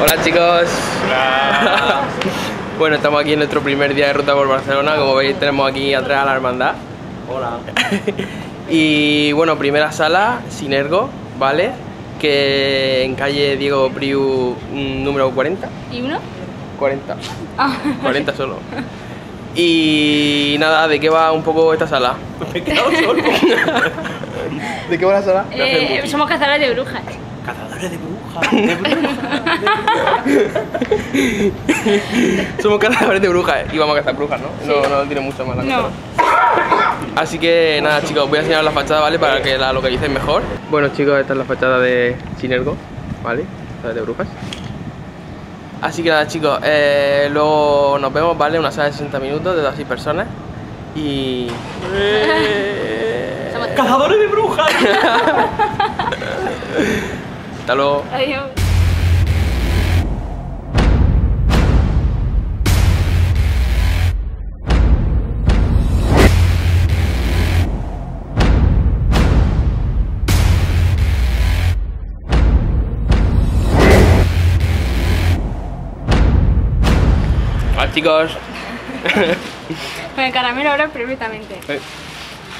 Hola chicos. Hola. bueno, estamos aquí en nuestro primer día de ruta por Barcelona. Como veis, tenemos aquí atrás a la hermandad. Hola. y bueno, primera sala, Sinergo, ¿vale? Que en calle Diego Priu mm, número 40. ¿Y uno? 40. Ah, 40 solo. Y nada, ¿de qué va un poco esta sala? Me he quedado solo. ¿De qué va la sala? eh, somos cazadores de brujas. Cazadores de brujas. De brujas. Somos cazadores de brujas y vamos a cazar brujas, ¿no? No, no tiene mucho más la No. cosa. Así que nada chicos, voy a enseñar la fachada, ¿vale? Para que la localicen mejor. Bueno chicos, esta es la fachada de Sinergo, ¿vale? Es de brujas. Así que nada chicos, eh, luego nos vemos, ¿vale? Una sala de 60 minutos de 2 a 6 personas. Y... Cazadores de brujas. Hasta luego. Adiós. Hola chicos. Con el caramelo ahora perfectamente. Eh,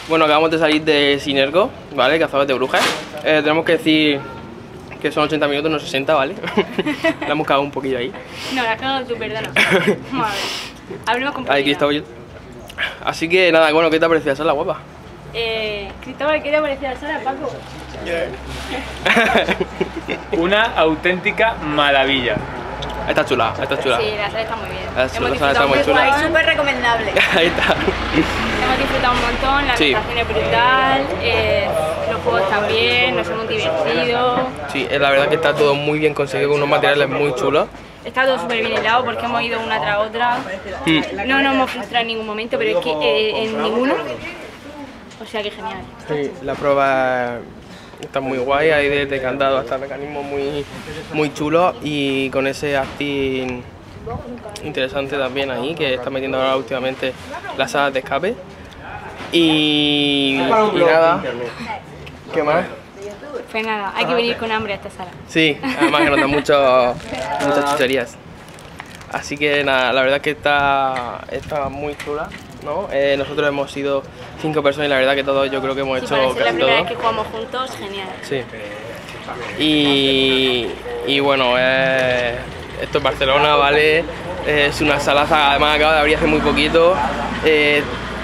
Bueno, acabamos de salir de Sinergo, ¿vale? Cazadores de brujas. Eh, tenemos que decir que son 80 minutos, no 60, ¿vale? La hemos cagado un poquillo ahí. No, la has cagado tú, perdona. Vamos a ver. Hablemos con Ahí. Cristóbal. Así que nada, bueno, ¿qué te ha parecido la guapa? Eh, Cristóbal, ¿qué te parecía la sala, Paco? Una auténtica maravilla. Está chula, está chula. Sí, la sala está muy bien. La sala Hemos está disfrutado muy chula. súper recomendable. Ahí está. Hemos disfrutado un montón, la Sí. habitación es brutal, eh, juegos también, nos hemos divertido. Sí, eh, la verdad que está todo muy bien conseguido con unos materiales muy chulos. Está todo súper bien helado porque hemos ido una tras otra. Mm. No nos hemos frustrado en ningún momento, pero es que eh, en ninguno. O sea que genial. Sí, la prueba está muy guay, hay desde candado hasta mecanismos muy, muy chulos y con ese acting interesante también ahí que está metiendo ahora últimamente las salas de escape. Y, y nada, ¿qué más? Nada, hay que venir con hambre a esta sala. Sí, además que nos dan mucho, muchas chucherías. Así que nada, la verdad es que está, está muy chula, ¿no? Eh, nosotros hemos sido cinco personas y la verdad que todos yo creo que hemos Sí, hecho para ser la casi primera todo. vez que jugamos juntos, genial. Sí. Y, y bueno, eh, esto es Barcelona, ¿vale? Es una salaza, además acaba de abrir hace muy poquito. Eh,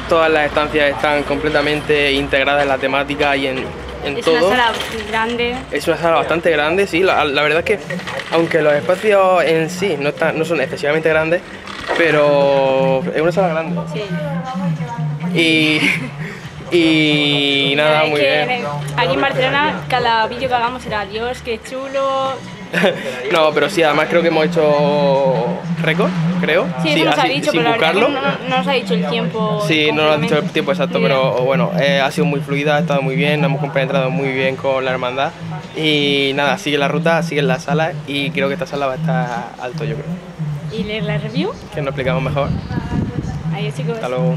todas las estancias están completamente integradas en la temática y en, en Es todo. una sala grande. Es una sala bastante grande, sí. La, la verdad es que, aunque los espacios en sí no, están, no son excesivamente grandes, pero es una sala grande. Sí. Y, y nada, muy bien. Aquí en Barcelona, cada vídeo que hagamos será Dios, qué chulo. No, pero sí, además creo que hemos hecho récord, creo. Sí, eso nos ha dicho, sin pero buscarlo. no, no nos ha dicho el tiempo. Sí, no nos ha dicho el tiempo exacto, pero bueno, eh, ha sido muy fluida, ha estado muy bien, nos hemos compenetrado muy bien con la hermandad. Y nada, sigue la ruta, sigue la sala y creo que esta sala va a estar alto, yo creo. ¿Y leer la review? Que nos explicamos mejor. Adiós chicos. Hasta luego.